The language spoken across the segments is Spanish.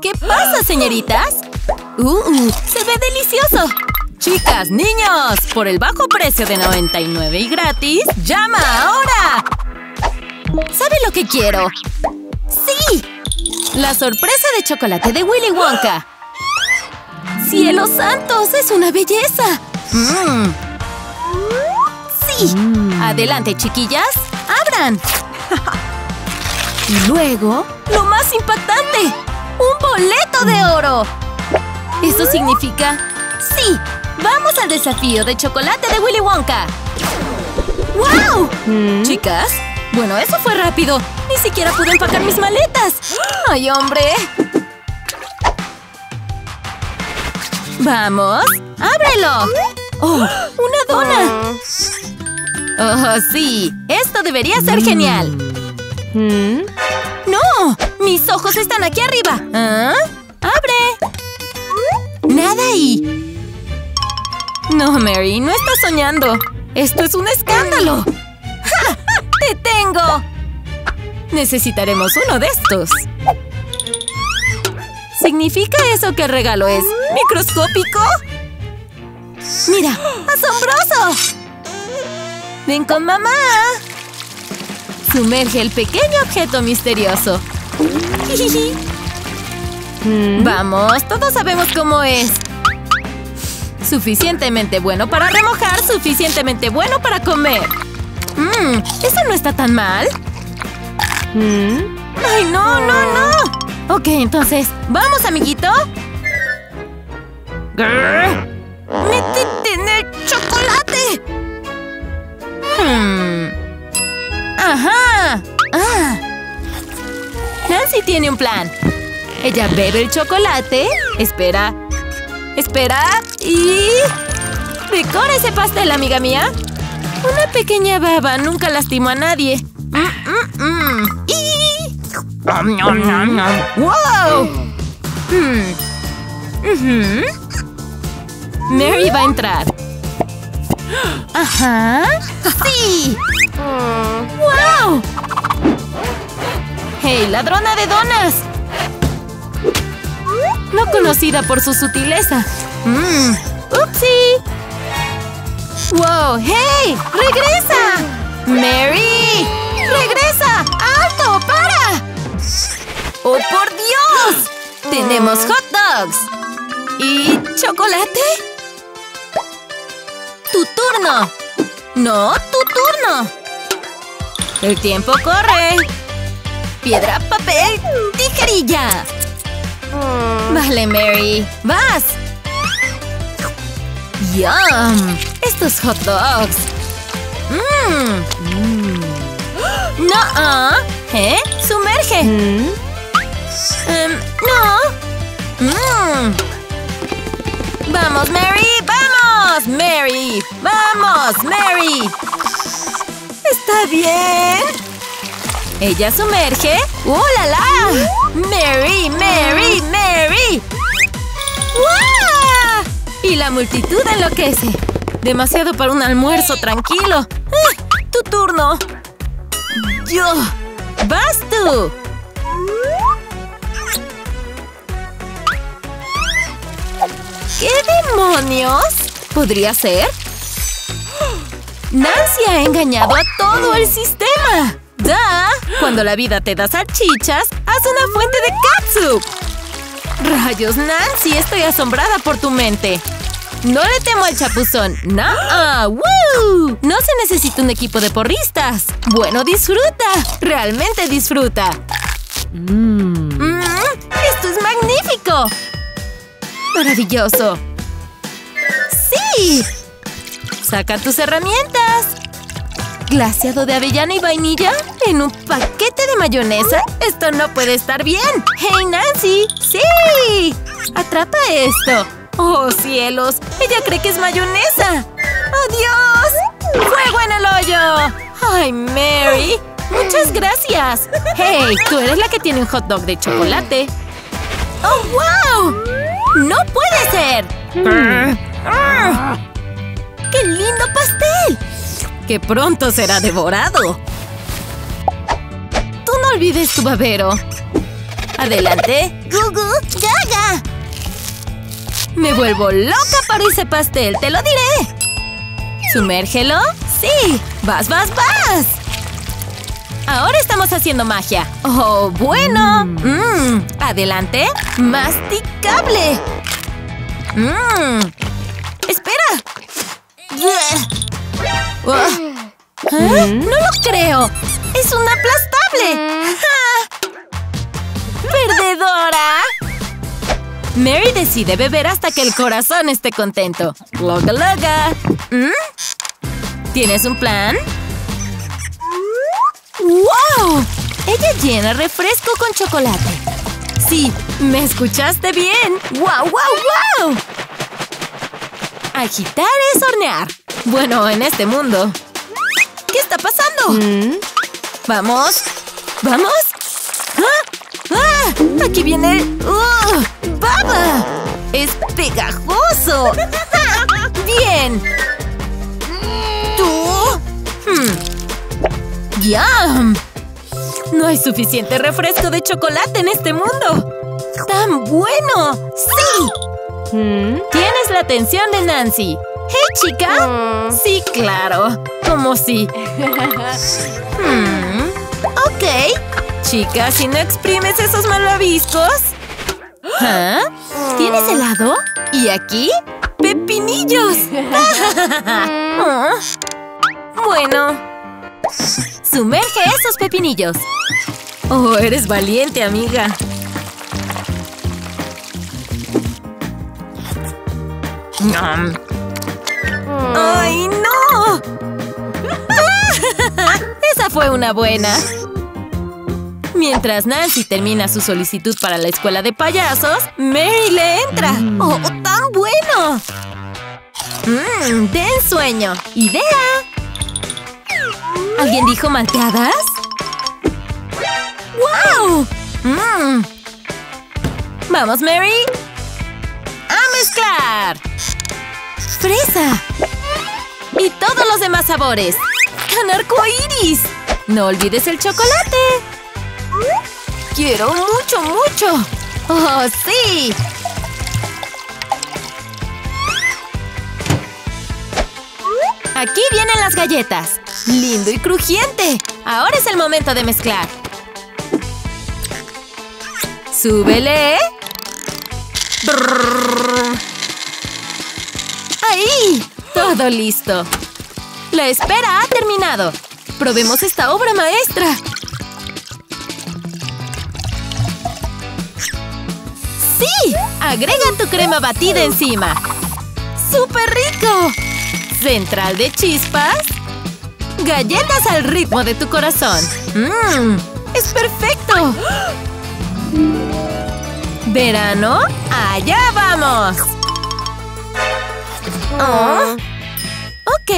¿Qué pasa, señoritas? ¡Uh! ¡Se ve delicioso! Chicas, niños, por el bajo precio de 99 y gratis, ¡llama ahora! ¿Sabe lo que quiero? ¡Sí! La sorpresa de chocolate de Willy Wonka. ¡Cielos santos! ¡Es una belleza! Mm. ¡Sí! Adelante, chiquillas. ¡Abran! Y luego, lo más impactante. ¡Un boleto de oro! Esto significa... ¡Sí! ¡Vamos al desafío de chocolate de Willy Wonka! ¡Wow! Chicas, bueno, eso fue rápido. Ni siquiera pude empacar mis maletas. ¡Ay, hombre! ¡Vamos! ¡Ábrelo! ¡Oh! ¡Una dona! ¡Oh, sí! Esto debería ser genial. ¡No! ¡Mis ojos están aquí arriba! ¿Ah? ¡Abre! ¡Nada ahí! No, Mary, no estás soñando. ¡Esto es un escándalo! ¡Ja! ¡Te tengo! Necesitaremos uno de estos. ¿Significa eso que el regalo es microscópico? ¡Mira! ¡Asombroso! ¡Ven con mamá! Sumerge el pequeño objeto misterioso. Vamos, todos sabemos cómo es. Suficientemente bueno para remojar, suficientemente bueno para comer. Mmm, eso no está tan mal. ¡Ay, no, no, no! Ok, entonces, ¿vamos, amiguito? ¡Métete en el chocolate! Hmm. ¡Ajá! ¡Ah! Nancy tiene un plan. Ella bebe el chocolate, espera, espera y... ¡Decora ese pastel, amiga mía! Una pequeña baba nunca lastimó a nadie. Mm, mm, mm. Y... ¡Wow! Hmm. Mary va a entrar. ¡Ajá! ¡Sí! ¡Wow! ¡Hey, ladrona de donas! No conocida por su sutileza. ¡Mmm! ¡Upsi! ¡Wow! ¡Hey! ¡Regresa! ¡Mary! ¡Regresa! ¡Alto! ¡Para! ¡Oh, por Dios! Tenemos hot dogs. ¿Y chocolate? ¡Tu turno! ¡No, tu turno! El tiempo corre. Piedra, papel, tijerilla. Vale, Mary. ¡Vas! ¡Yum! Estos hot dogs. ¡Mmm! ¡No! ah ¿Eh? ¡Sumerge! Em, ¡No! ¡Mmm! ¡Vamos, Mary! ¡Vamos! ¡Mary! ¡Vamos, Mary! ¡Está bien! Ella sumerge. ¡Uh, la, la! ¡Mary! ¡Mary! ¡Mary! ¡Wow! Y la multitud enloquece. Demasiado para un almuerzo tranquilo. ¡Tu turno! ¡Yo! ¡Vas tú! ¿Qué demonios? ¿Podría ser? Nancy ha engañado a todo el sistema. ¡Da! Cuando la vida te da salchichas, haz una fuente de catsup. ¡Rayos, Nancy! Estoy asombrada por tu mente. No le temo al chapuzón. ¡No! ah, ¡Woo! No se necesita un equipo de porristas. Bueno, disfruta. Realmente disfruta. Mm, ¡Esto es magnífico! ¡Maravilloso! ¡Sí! ¡Saca tus herramientas! ¿Glaseado de avellana y vainilla? ¿En un paquete de mayonesa? ¡Esto no puede estar bien! ¡Hey, Nancy! ¡Sí! ¡Atrapa esto! ¡Oh, cielos! ¡Ella cree que es mayonesa! ¡Adiós! ¡Fuego en el hoyo! ¡Ay, Mary! ¡Muchas gracias! ¡Hey! Tú eres la que tiene un hot dog de chocolate. ¡Oh, wow! ¡No puede ser! ¡Qué lindo pastel! ¡Que pronto será devorado! Tú no olvides tu babero. Adelante. Gugu Gaga. Me vuelvo loca para ese pastel, te lo diré. ¿Sumérgelo? ¡Sí! ¡Vas, vas, vas! Ahora estamos haciendo magia. ¡Oh, bueno! Mm, adelante. ¡Masticable! Mmm. Oh. ¿Ah? ¡No lo creo! ¡Es un aplastable! ¡Perdedora! Mary decide beber hasta que el corazón esté contento. ¡Loga, loga! ¿Mm? ¿Tienes un plan? ¡Wow! Ella llena refresco con chocolate. Sí, me escuchaste bien. ¡Wow, wow, wow! Agitar es hornear. Bueno, en este mundo. ¿Qué está pasando? ¿Mm? ¿Vamos? ¿Vamos? ¡Ah! ¡Ah! ¡Aquí viene! ¡Uh! ¡Baba! ¡Es pegajoso! ¡Bien! ¿Tú? Hmm. ¡Yum! No hay suficiente refresco de chocolate en este mundo. ¡Tan bueno! ¡Sí! ¿Mm? Atención de Nancy. ¡Hey, chica! Sí, claro. Como si. Hmm, Ok. Chica, si no exprimes esos malvaviscos. ¿Ah? ¿Tienes helado? ¿Y aquí? ¡Pepinillos! Bueno. Sumerge esos pepinillos. Oh, eres valiente, amiga. ¡Ay, no! Esa fue una buena. Mientras Nancy termina su solicitud para la escuela de payasos, Mary le entra. ¡Oh, tan bueno! Mmm, de ensueño. ¡Idea! ¿Alguien dijo malteadas? ¡Wow! Mmm. ¿Vamos, Mary? ¡A mezclar! ¡Fresa! Y todos los demás sabores. ¡Con arcoíris! ¡No olvides el chocolate! ¡Quiero mucho, mucho! ¡Oh, sí! Aquí vienen las galletas. ¡Lindo y crujiente! Ahora es el momento de mezclar. ¡Súbele! Brrr. ¡Ahí! Todo listo. La espera ha terminado. Probemos esta obra maestra. ¡Sí! Agrega tu crema batida encima. ¡Súper rico! Central de chispas. Galletas al ritmo de tu corazón. ¡Mmm! ¡Es perfecto! ¿Verano? ¡Allá vamos! Oh. Ok.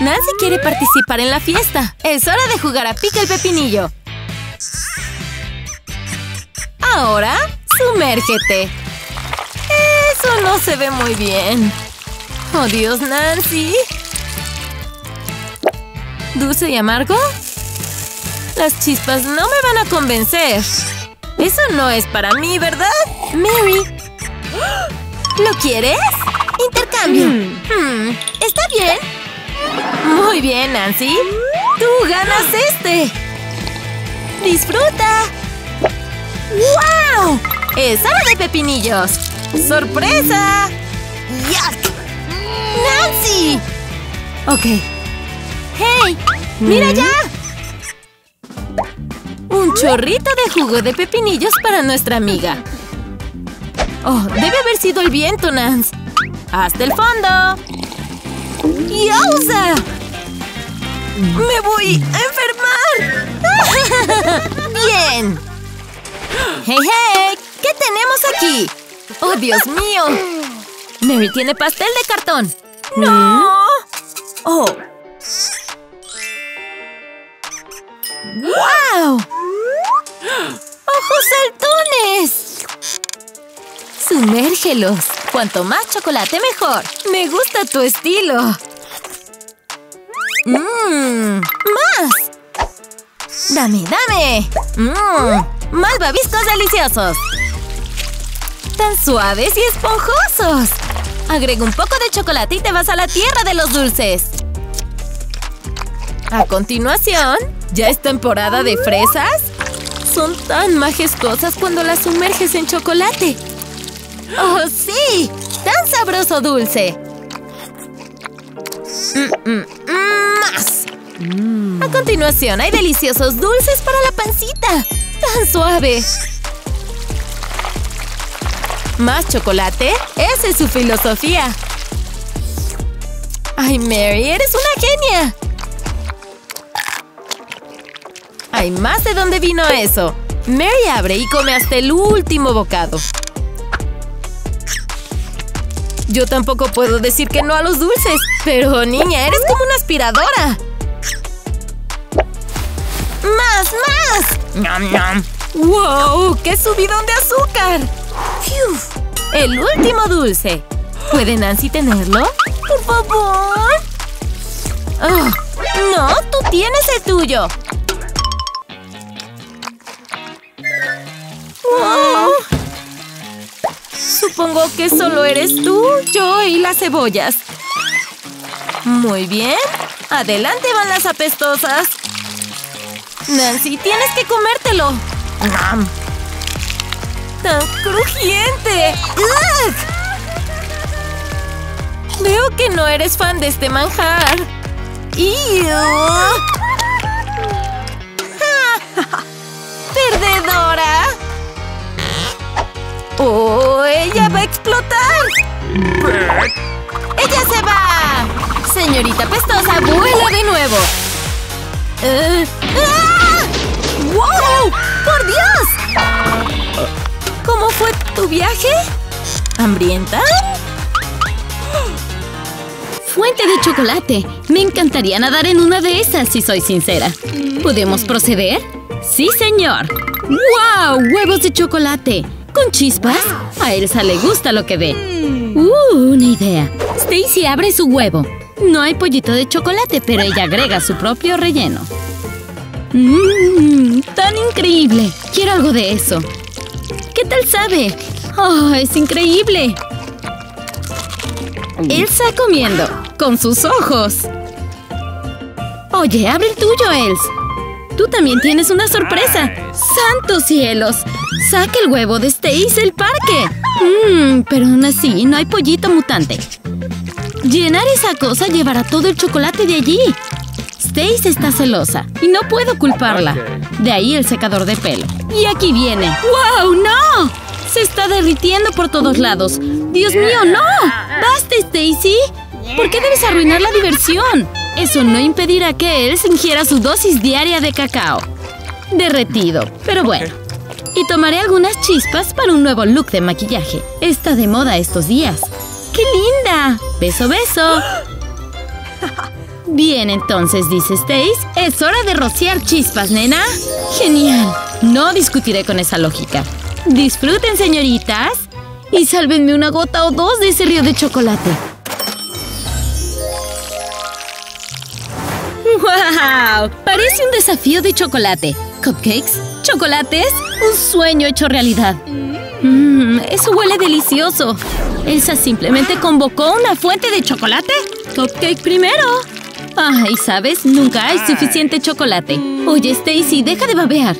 Nancy quiere participar en la fiesta. Es hora de jugar a pica el pepinillo. Ahora, sumérgete. Eso no se ve muy bien. Oh, Dios, Nancy. ¿Dulce y amargo? Las chispas no me van a convencer. Eso no es para mí, ¿verdad? Mary. ¿Lo quieres? Intercambio. Hmm, ¿Está bien? Muy bien, Nancy. Tú ganas este. ¡Disfruta! ¡Wow! ¡Es hora de pepinillos! ¡Sorpresa! ¡Yuck! ¡Nancy! Ok. ¡Hey! ¡Mira ya! Un chorrito de jugo de pepinillos para nuestra amiga. Oh, debe haber sido el viento, Nance. ¡Hasta el fondo! ¡Yauza! ¡Me voy a enfermar! ¡Bien! ¡Hey, hey! ¿Qué tenemos aquí? ¡Oh, Dios mío! Mary tiene pastel de cartón. ¡No! ¡Oh! ¡Wow! ¡Ojos saltones! Sumérgelos. Cuanto más chocolate, mejor. Me gusta tu estilo. ¡Mmm! ¡Más! ¡Dame, dame! ¡Mmm! ¡Malvaviscos deliciosos! ¡Tan suaves y esponjosos! Agrega un poco de chocolate y te vas a la tierra de los dulces. A continuación, ¿ya es temporada de fresas? Son tan majestuosas cuando las sumerges en chocolate. ¡Oh, sí! ¡Tan sabroso dulce! Mm, ¡Más! A continuación, hay deliciosos dulces para la pancita. ¡Tan suave! ¿Más chocolate? Esa es su filosofía. ¡Ay, Mary! ¡Eres una genia! Hay más de dónde vino eso. Mary abre y come hasta el último bocado. Yo tampoco puedo decir que no a los dulces. Pero, niña, eres como una aspiradora. ¡Más, más! ¡Nom, nom! ¡Wow! ¡Qué subidón de azúcar! ¡El último dulce! ¿Puede Nancy tenerlo? ¡Por favor! Ah, ¡No! ¡Tú tienes el tuyo! Oh. Supongo que solo eres tú, yo y las cebollas. Muy bien. Adelante van las apestosas. Nancy, tienes que comértelo. ¡Tan crujiente! Veo que no eres fan de este manjar. ¡Perdedora! ¡Oh! ¡Ella va a explotar! ¡Ella se va! Señorita Pestosa, vuela de nuevo. Uh, ¡ah! ¡Wow! ¡Por Dios! ¿Cómo fue tu viaje? ¿Hambrienta? Fuente de chocolate. Me encantaría nadar en una de esas, si soy sincera. ¿Podemos proceder? ¡Sí, señor! ¡Wow! ¡Huevos de chocolate! ¿Con chispas? A Elsa le gusta lo que ve. ¡Uh! Una idea. Stacy abre su huevo. No hay pollito de chocolate, pero ella agrega su propio relleno. ¡Mmm! ¡Tan increíble! Quiero algo de eso. ¿Qué tal sabe? ¡Oh, es increíble! Elsa comiendo, con sus ojos. Oye, abre el tuyo, Els. Tú también tienes una sorpresa. ¡Santos cielos! ¡Saque el huevo de Stace el parque! Mmm, pero aún así no hay pollito mutante. Llenar esa cosa llevará todo el chocolate de allí. Stace está celosa y no puedo culparla. De ahí el secador de pelo. Y aquí viene. ¡Wow! ¡No! Se está derritiendo por todos lados. ¡Dios mío, no! ¡Basta, Stacy! ¿Por qué debes arruinar la diversión? Eso no impedirá que él se ingiera su dosis diaria de cacao. Derretido. Pero bueno. Y tomaré algunas chispas para un nuevo look de maquillaje. Está de moda estos días. ¡Qué linda! ¡Beso, beso! Bien, entonces, dice Stace, es hora de rociar chispas, nena. ¡Genial! No discutiré con esa lógica. Disfruten, señoritas. Y sálvenme una gota o dos de ese río de chocolate. ¡Wow! Parece un desafío de chocolate. ¿Cupcakes? ¿Chocolates? Un sueño hecho realidad. Mmm, eso huele delicioso. ¿Elsa simplemente convocó una fuente de chocolate? Cupcake primero. Ay, ¿sabes? Nunca hay suficiente chocolate. Oye, Stacy, deja de babear.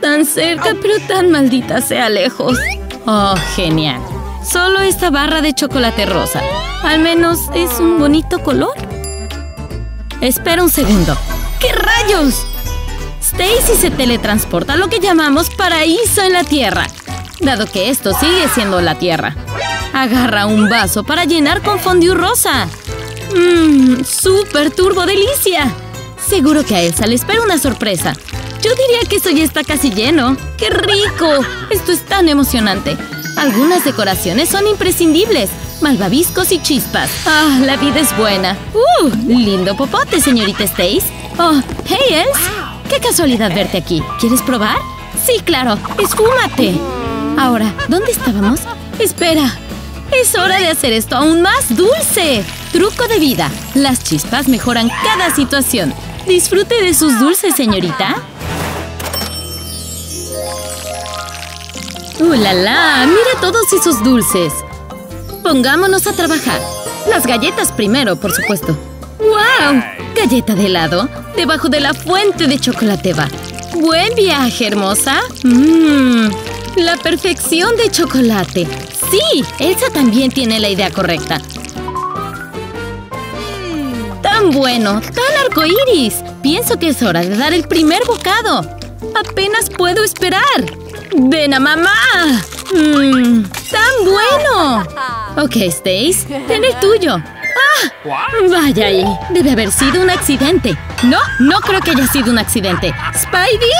Tan cerca, pero tan maldita sea lejos. Oh, genial. Solo esta barra de chocolate rosa. Al menos es un bonito color. Espera un segundo. ¿Qué rayos? Stacy se teletransporta a lo que llamamos paraíso en la Tierra, dado que esto sigue siendo la Tierra. Agarra un vaso para llenar con fondue rosa. ¡Mmm! ¡Súper turbo delicia! Seguro que a Elsa le espera una sorpresa. Yo diría que esto ya está casi lleno. ¡Qué rico! Esto es tan emocionante. Algunas decoraciones son imprescindibles. Malvaviscos y chispas. ¡Ah, la vida es buena! ¡Uh! Lindo popote, señorita Stace. ¡Oh, hey, Els! ¡Qué casualidad verte aquí! ¿Quieres probar? Sí, claro. ¡Esfúmate! Ahora, ¿dónde estábamos? Espera. Es hora de hacer esto aún más dulce. Truco de vida. Las chispas mejoran cada situación. Disfrute de sus dulces, señorita. ¡Uh, la, la! ¡Mira todos esos dulces! Pongámonos a trabajar. Las galletas primero, por supuesto. Galleta de helado debajo de la fuente de chocolate va. ¡Buen viaje, hermosa! ¡Mmm! La perfección de chocolate. Sí, Elsa también tiene la idea correcta. ¡Tan bueno! ¡Tan arcoíris! Pienso que es hora de dar el primer bocado. ¡Apenas puedo esperar! ¡Ven a mamá! ¡Mmm! ¡Tan bueno! Ok, Stace, ten el tuyo. ¡Ah! Vaya ahí. Debe haber sido un accidente. No, no creo que haya sido un accidente. ¿Spidey?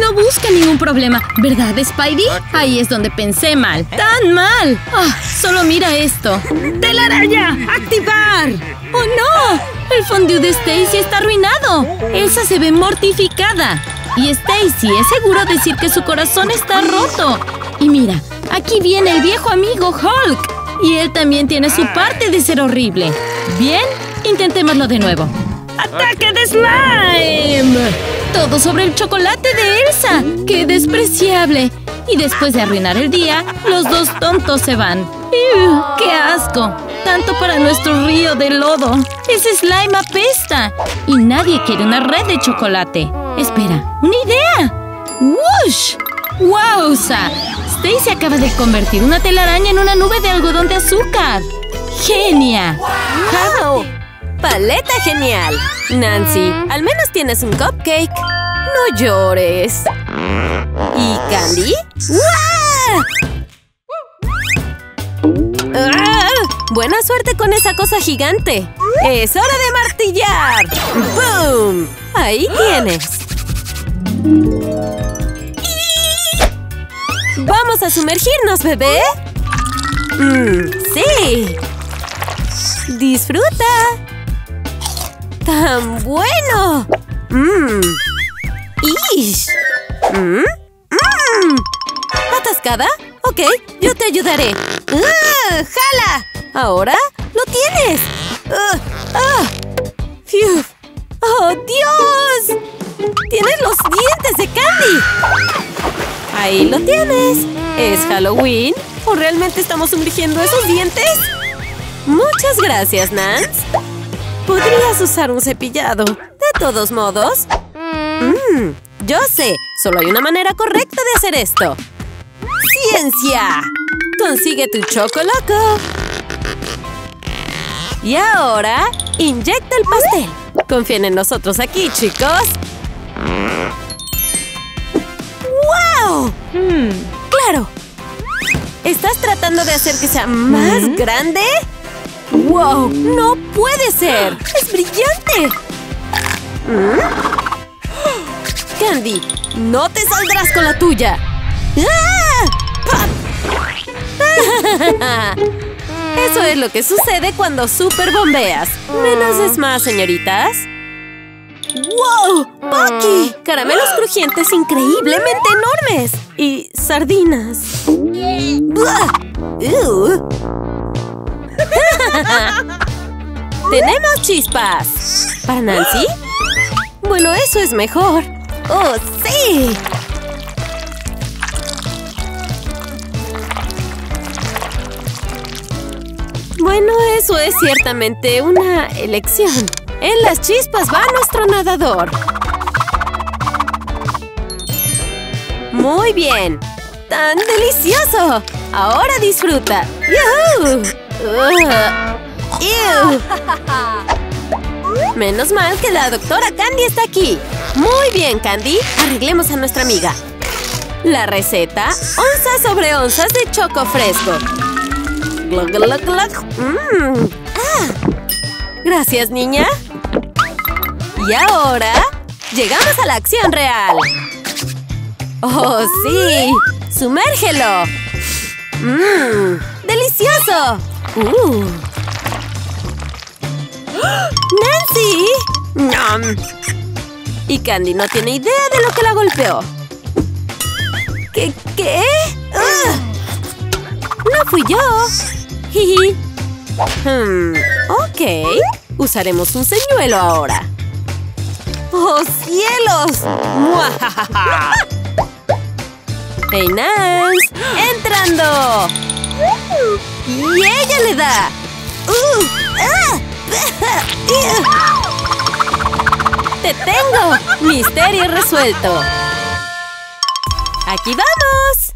No busca ningún problema, ¿verdad, Spidey? Ahí es donde pensé mal. ¡Tan mal! ¡Ah! solo mira esto. ¡Telaraña! ¡Activar! ¡Oh, no! El fondue de Stacy está arruinado. Elsa se ve mortificada. Y Stacy es seguro decir que su corazón está roto. Y mira, aquí viene el viejo amigo Hulk. Y él también tiene su parte de ser horrible. ¿Bien? Intentémoslo de nuevo. ¡Ataque de slime! Todo sobre el chocolate de Elsa. ¡Qué despreciable! Y después de arruinar el día, los dos tontos se van. ¡Ew! ¡Qué asco! Tanto para nuestro río de lodo. Ese slime apesta. Y nadie quiere una red de chocolate. Espera, ¡una idea! ¡Whoosh! ¡Wowza! Stacy acaba de convertir una telaraña en una nube de algodón de azúcar. ¡Genia! ¡Wow! ¡Paleta genial! Nancy, al menos tienes un cupcake. No llores. ¿Y Candy? ¡Ah! Buena suerte con esa cosa gigante. ¡Es hora de martillar! ¡Boom! Ahí tienes. ¿Vamos a sumergirnos, bebé? Mm, ¡Sí! ¡Disfruta! ¡Tan bueno! ¡Mmm! ¡Ish! ¿Mm? ¡Mmm! ¿Atascada? Ok, yo te ayudaré. ¡Ah! ¡Jala! ¿Ahora? ¡Lo tienes! ¡Ah! ¡Ah! ¡Oh, Dios! ¡Tienes los dientes de Candy! ¡Ahí lo tienes! ¿Es Halloween? ¿O realmente estamos sumergiendo esos dientes? Muchas gracias, Nance. ¿Podrías usar un cepillado? De todos modos. Mmm, yo sé. Solo hay una manera correcta de hacer esto. ¡Ciencia! Consigue tu chocoloco. Y ahora, inyecta el pastel. Confíen en nosotros aquí, chicos. ¡Wow! ¡Claro! ¿Estás tratando de hacer que sea más grande? ¡Wow! ¡No puede ser! ¡Es brillante! ¿Mm? Candy, no te saldrás con la tuya. ¡Ah! Eso es lo que sucede cuando super bombeas. Menos es más, señoritas. ¡Wow! ¡Bucky! Caramelos crujientes increíblemente enormes. Y sardinas. ¡Tenemos chispas! ¿Para Nancy? Bueno, eso es mejor. ¡Oh, sí! Bueno, eso es ciertamente una elección. En las chispas va nuestro nadador. Muy bien. ¡Tan delicioso! Ahora disfruta. ¡Yuhu! Ugh. ¡Ew! Menos mal que la doctora Candy está aquí. Muy bien, Candy. Arreglemos a nuestra amiga. La receta, onzas sobre onzas de choco fresco. Glug, glug, glug. Mm. Ah. Gracias, niña. Y ahora, llegamos a la acción real. ¡Oh, sí! ¡Sumérgelo! ¡Mmm! ¡Delicioso! ¡Uh! ¡Nancy! ¡Nom! Y Candy no tiene idea de lo que la golpeó. ¿Qué? ¿Qué? ¡Ugh! ¡No fui yo! Jiji. Hmm, ok. Usaremos un señuelo ahora. ¡Oh, cielos! ¡Hey, Nance! ¡Entrando! ¡Y ella le da! Uh, ah, ¡Te tengo! ¡Misterio resuelto! ¡Aquí vamos!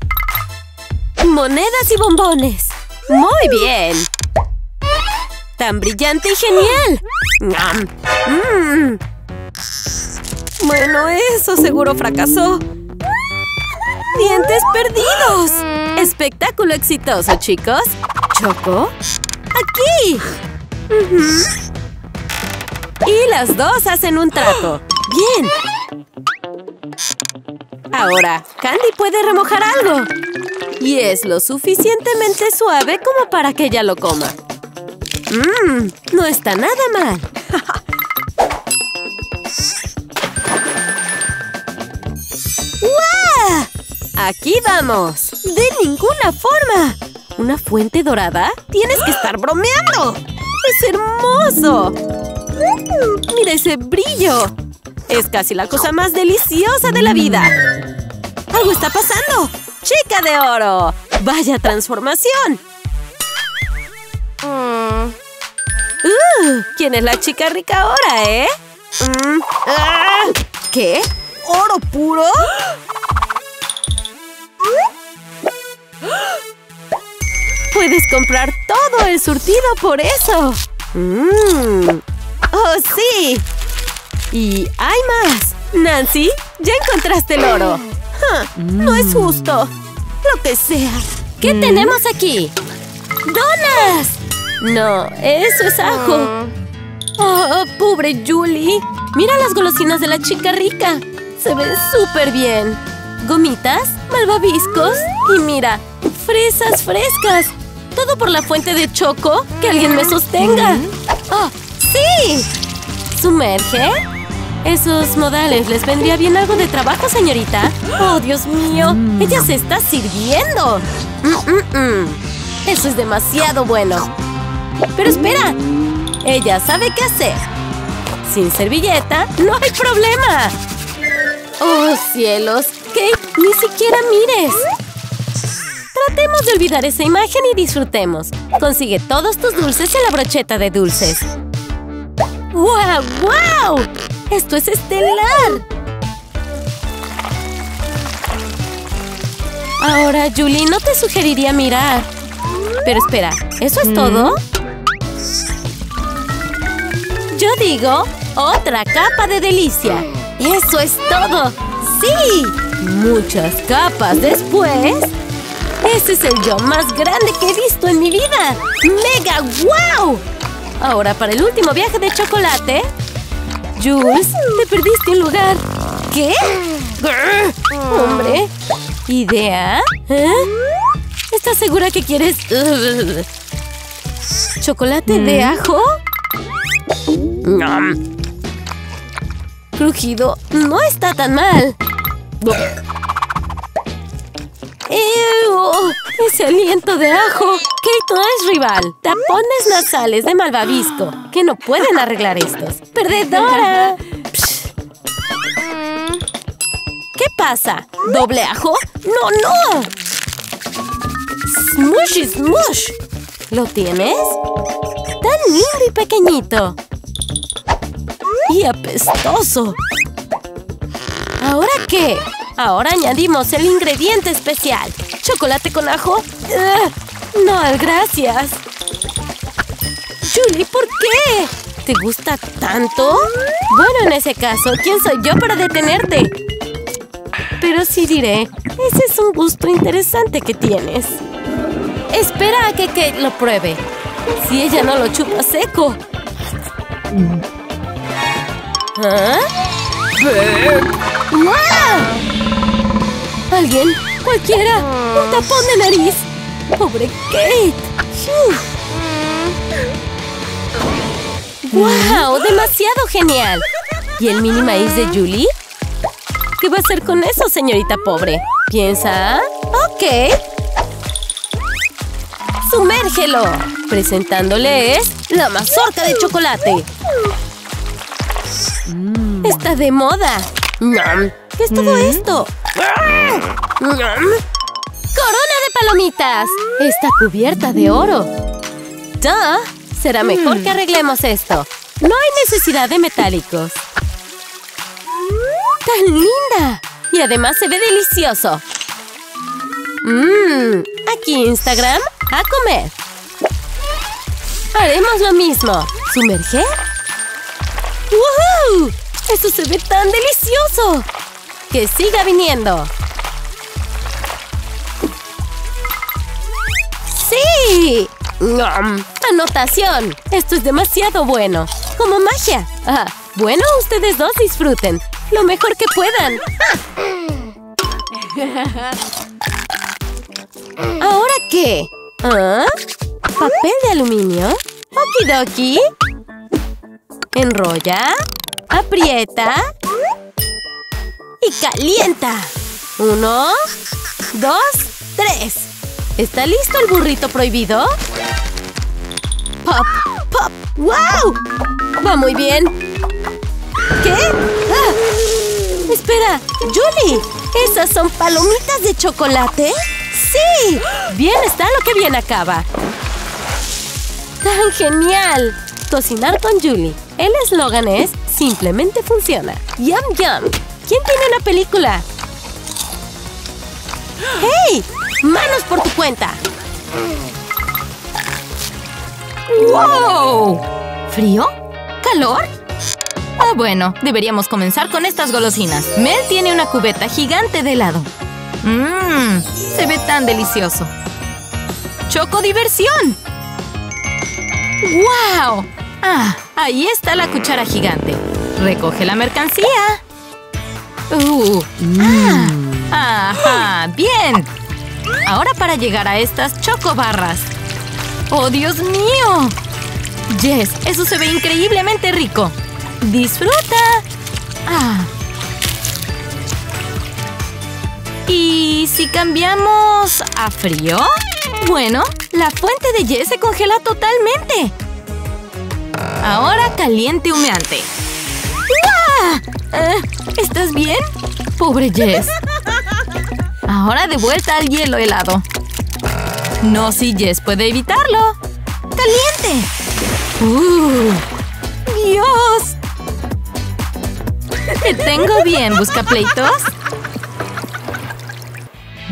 ¡Monedas y bombones! ¡Muy bien! ¡Tan brillante y genial! Mm. Bueno, eso seguro fracasó. ¡Dientes perdidos! Espectáculo exitoso, chicos. ¿Choco? ¡Aquí! Y las dos hacen un trato. ¡Bien! Ahora, Candy puede remojar algo. Y es lo suficientemente suave como para que ella lo coma. Mmm, no está nada mal. Aquí vamos. De ninguna forma. ¿Una fuente dorada? Tienes que estar bromeando. ¡Es hermoso! ¡Mira ese brillo! Es casi la cosa más deliciosa de la vida. ¡Algo está pasando! ¡Chica de oro! ¡Vaya transformación! Uh, ¿Quién es la chica rica ahora, eh? Mm, ah, ¿Qué? ¿Oro puro? Puedes comprar todo el surtido por eso. Mm. ¡Oh, sí! Y hay más. Nancy, ya encontraste el oro. no es justo. Lo que sea. ¿Qué tenemos aquí? ¡Donas! No, eso es ajo. Oh, pobre Julie. Mira las golosinas de la chica rica. Se ven súper bien. Gomitas, malvaviscos y mira, fresas frescas. Todo por la fuente de choco. Que alguien me sostenga. ¡Oh, sí! ¿Sumerge? Esos modales, ¿les vendría bien algo de trabajo, señorita? ¡Oh, Dios mío! ¡Ella se está sirviendo! Mm, mm, mm. Eso es demasiado bueno. Pero espera. Ella sabe qué hacer. Sin servilleta, no hay problema. ¡Oh, cielos! Kate, ni siquiera mires. Tratemos de olvidar esa imagen y disfrutemos. Consigue todos tus dulces en la brocheta de dulces. ¡Wow! ¡Wow! ¡Esto es estelar! Ahora, Julie, no te sugeriría mirar. Pero espera, ¿eso es todo? Yo digo, otra capa de delicia. ¡Eso es todo! ¡Sí! Muchas capas después... ¡Ese es el yo más grande que he visto en mi vida! ¡Mega wow! Ahora, para el último viaje de chocolate... Jules, te perdiste un lugar. ¿Qué? ¡Hombre! ¿Idea? ¿Eh? ¿Estás segura que quieres...? ¿Chocolate de ajo? Crujido no está tan mal. ¡Ew! ¡Ese aliento de ajo! Kate no es rival. Tapones nasales de malvavisco que no pueden arreglar estos. ¡Perdedora! ¿Qué pasa? ¿Doble ajo? ¡No, no! ¡Smushy, smush! ¿Lo tienes? ¡Tan lindo y pequeñito! ¡Y apestoso! ¿Ahora qué? Ahora añadimos el ingrediente especial. ¿Chocolate con ajo? no, gracias. Julie, ¿por qué? ¿Te gusta tanto? Bueno, en ese caso, ¿quién soy yo para detenerte? Pero sí diré, ese es un gusto interesante que tienes. Espera a que Kate lo pruebe. Si ella no lo chupa seco. ¿Ah? ¿Alguien? ¡Cualquiera! ¡Un tapón de nariz! ¡Pobre Kate! ¡Wow! ¡Demasiado genial! ¿Y el mini maíz de Julie? ¿Qué va a hacer con eso, señorita pobre? ¿Piensa? ¡Ok! ¡Sumérgelo! Presentándoles la mazorca de chocolate. Está de moda. ¿Qué es todo esto? ¡Corona de palomitas! Está cubierta de oro. ¡Duh! Será mejor que arreglemos esto. No hay necesidad de metálicos. ¡Tan linda! Y además se ve delicioso. Mmm, aquí Instagram, a comer. Haremos lo mismo. ¿Sumerger? ¡Woohoo! ¡Eso se ve tan delicioso! ¡Que siga viniendo! ¡Sí! ¡Anotación! Esto es demasiado bueno. ¡Como magia! Ah, bueno, ustedes dos disfruten. Lo mejor que puedan. ¿Ahora qué? ¿Ah? ¿Papel de aluminio? Okidoki. Enrolla. Aprieta. Y calienta. Uno, dos, tres. ¿Está listo el burrito prohibido? ¡Pop! ¡Pop! ¡Wow! Va muy bien. ¿Qué? ¡Ah! ¡Espera! ¡Julie! ¿Esas son palomitas de chocolate? ¡Sí! Bien está lo que bien acaba. ¡Tan genial! Cocinar con Julie. El eslogan es Simplemente funciona. ¡Yum, yum! ¿Quién tiene una película? ¡Hey! ¡Manos por tu cuenta! ¡Wow! ¿Frío? ¿Calor? Ah, bueno, deberíamos comenzar con estas golosinas. Mel tiene una cubeta gigante de helado. Mmm, se ve tan delicioso. ¡Choco diversión! ¡Wow! Ah, ahí está la cuchara gigante. Recoge la mercancía. Uh, ah, ajá, bien. Ahora para llegar a estas chocobarras. ¡Oh, Dios mío! Jess, eso se ve increíblemente rico. ¡Disfruta! Ah. ¿Y si cambiamos a frío? Bueno, la fuente de Jess se congela totalmente. Ahora caliente humeante. Eh, ¿Estás bien? Pobre Jess. Ahora de vuelta al hielo helado. No si Jess puede evitarlo. ¡Caliente! ¡Uh! ¡Dios! Te tengo bien, busca pleitos.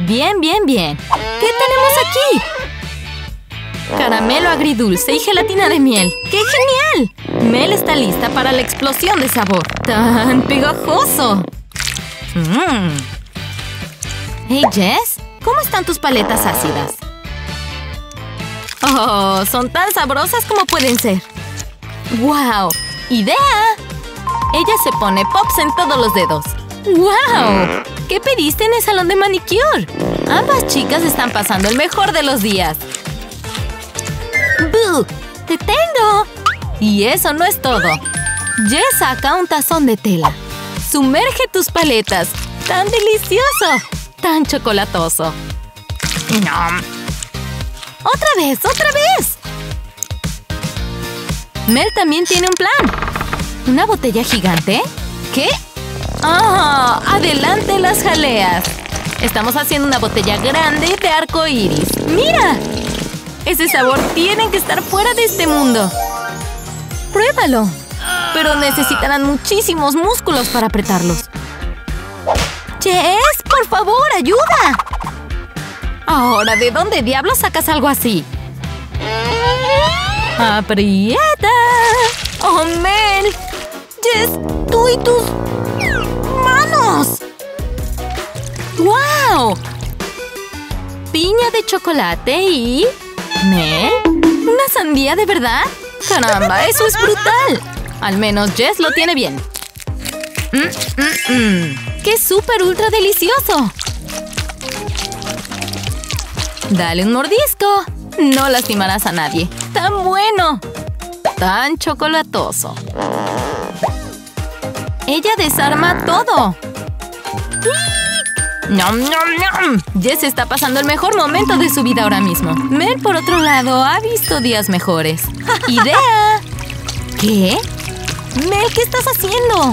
Bien, bien, bien. ¿Qué tenemos aquí? Caramelo agridulce y gelatina de miel. ¡Qué genial! Mel está lista para la explosión de sabor. ¡Tan pegajoso! Mmm. Hey, Jess. ¿Cómo están tus paletas ácidas? ¡Oh! Son tan sabrosas como pueden ser. ¡Wow! ¡Idea! Ella se pone pops en todos los dedos. ¡Wow! ¿Qué pediste en el salón de manicure? Ambas chicas están pasando el mejor de los días. ¡Boo! ¡Te tengo! Y eso no es todo. Jess saca un tazón de tela. Sumerge tus paletas. ¡Tan delicioso! ¡Tan chocolatoso! ¡No! ¡Otra vez! ¡Otra vez! Mel también tiene un plan. ¿Una botella gigante? ¿Qué? ¡Ah! ¡Adelante las jaleas! Estamos haciendo una botella grande de arco iris. ¡Mira! Ese sabor tiene que estar fuera de este mundo. ¡Pruébalo! Pero necesitarán muchísimos músculos para apretarlos. ¡Jess! ¡Por favor, ayuda! Ahora, ¿de dónde diablos sacas algo así? ¡Aprieta! ¡Oh, Mel! Jess, tú y tus... ¡Manos! ¡Wow! Piña de chocolate y... ¿Mel? ¿Una sandía de verdad? ¡Caramba, eso es brutal! Al menos Jess lo tiene bien. Mm, mm, mm. ¡Qué súper ultra delicioso! Dale un mordisco. No lastimarás a nadie. ¡Tan bueno! Tan chocolatoso. Ella desarma todo. ¡Nom, nom, nom! Jess está pasando el mejor momento de su vida ahora mismo. Mel, por otro lado, ha visto días mejores. ¡Idea! ¿Qué? Mel, ¿qué estás haciendo?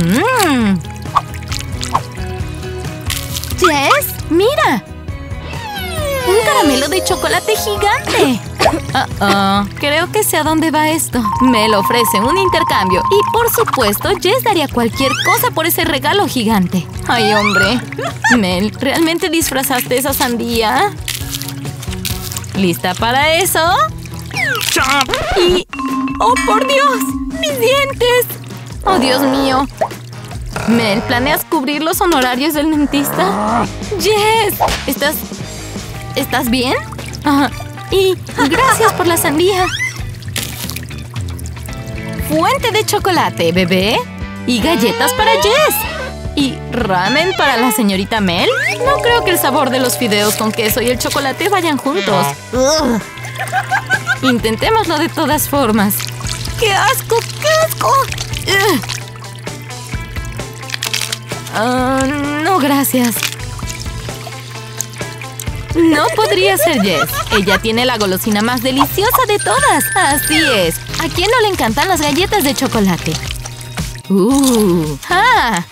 Mmm. Jess, mira. Un caramelo de chocolate gigante. Uh. Creo que sé a dónde va esto. Mel ofrece un intercambio y por supuesto Jess daría cualquier cosa por ese regalo gigante. Ay, hombre. Mel, ¿realmente disfrazaste esa sandía? ¿Lista para eso? Y... ¡Oh, por Dios! ¡Mis dientes! ¡Oh, Dios mío! Mel, ¿planeas cubrir los honorarios del dentista? ¡Jess! ¿Estás... ¿Estás bien? Ah, y gracias por la sandía. Fuente de chocolate, bebé. Y galletas para Jess. ¿Y ramen para la señorita Mel? No creo que el sabor de los fideos con queso y el chocolate vayan juntos. Intentémoslo de todas formas. ¡Qué asco! ¡Qué asco! Uh, no, gracias. No podría ser Jess. Ella tiene la golosina más deliciosa de todas. Así es. ¿A quién no le encantan las galletas de chocolate? ¡Uh! ¡Ah!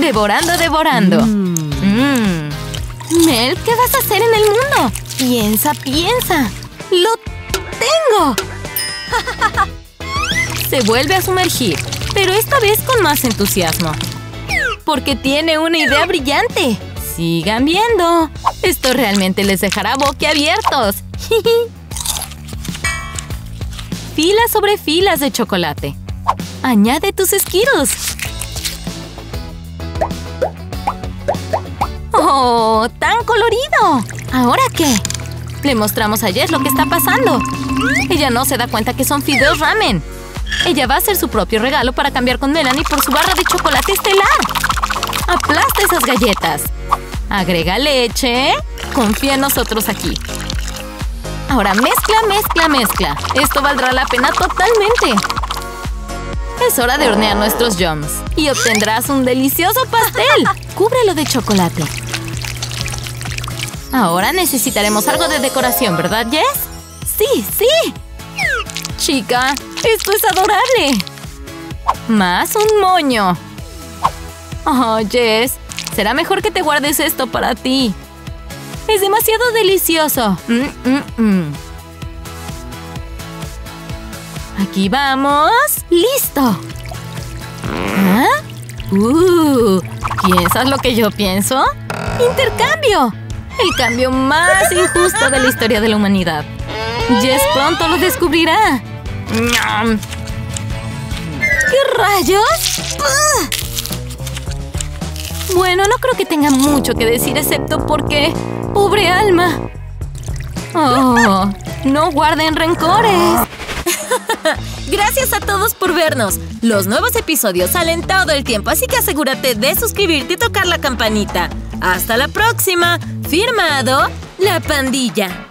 Devorando, devorando. Mm. Mel, ¿qué vas a hacer en el mundo? Piensa, piensa. ¡Lo tengo! Se vuelve a sumergir, pero esta vez con más entusiasmo. Porque tiene una idea brillante. Sigan viendo. Esto realmente les dejará boquiabiertos. filas sobre filas de chocolate. Añade tus esquiros. ¡Oh! ¡Tan colorido! ¿Ahora qué? Le mostramos a Jess lo que está pasando. Ella no se da cuenta que son fideos ramen. Ella va a hacer su propio regalo para cambiar con Melanie por su barra de chocolate estelar. Aplasta esas galletas. Agrega leche. Confía en nosotros aquí. Ahora mezcla, mezcla, mezcla. Esto valdrá la pena totalmente. Es hora de hornear nuestros jumps. Y obtendrás un delicioso pastel. Cúbrelo de chocolate. Ahora necesitaremos algo de decoración, ¿verdad, Jess? ¡Sí, sí! Chica, esto es adorable. Más un moño. Oh, Jess, será mejor que te guardes esto para ti. Es demasiado delicioso. Mm, mm, mm. Aquí vamos. ¡Listo! ¿Ah? Uh, ¿Piensas lo que yo pienso? ¡Intercambio! El cambio más injusto de la historia de la humanidad. Jess pronto lo descubrirá. ¿Qué rayos? Bueno, no creo que tenga mucho que decir excepto porque... ¡Pobre alma! Oh, no guarden rencores. Gracias a todos por vernos. Los nuevos episodios salen todo el tiempo, así que asegúrate de suscribirte y tocar la campanita. ¡Hasta la próxima! Firmado, La Pandilla.